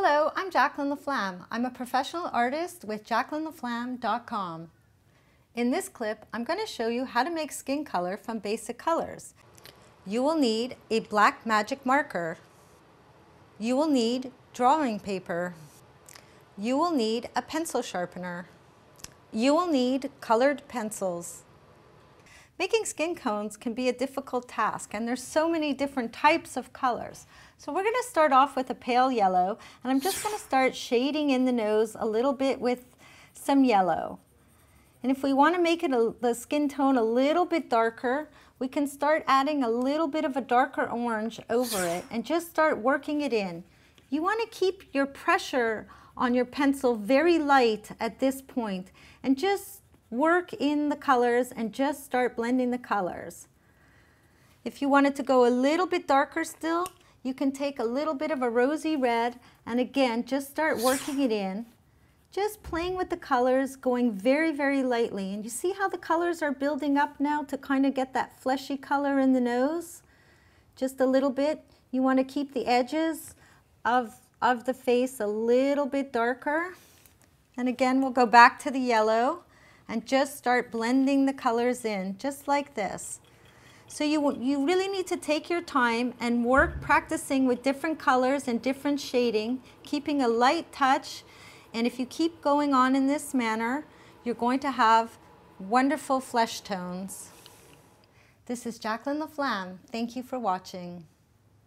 Hello, I'm Jacklyn Laflamme. I'm a professional artist with jacklynlaflamme.com. In this clip, I'm going to show you how to make skin color from basic colors. You will need a black magic marker. You will need drawing paper. You will need a pencil sharpener. You will need colored pencils. Making skin tones can be a difficult task and there's so many different types of colors. So we're going to start off with a pale yellow and I'm just going to start shading in the nose a little bit with some yellow. And if we want to make it a, the skin tone a little bit darker, we can start adding a little bit of a darker orange over it and just start working it in. You want to keep your pressure on your pencil very light at this point and just work in the colors and just start blending the colors. If you wanted to go a little bit darker still, you can take a little bit of a rosy red and again, just start working it in. Just playing with the colors, going very, very lightly. And you see how the colors are building up now to kind of get that fleshy color in the nose? Just a little bit. You want to keep the edges of, of the face a little bit darker. And again, we'll go back to the yellow and just start blending the colors in, just like this. So you, you really need to take your time and work practicing with different colors and different shading, keeping a light touch. And if you keep going on in this manner, you're going to have wonderful flesh tones. This is Jacklyn Laflamme. Thank you for watching.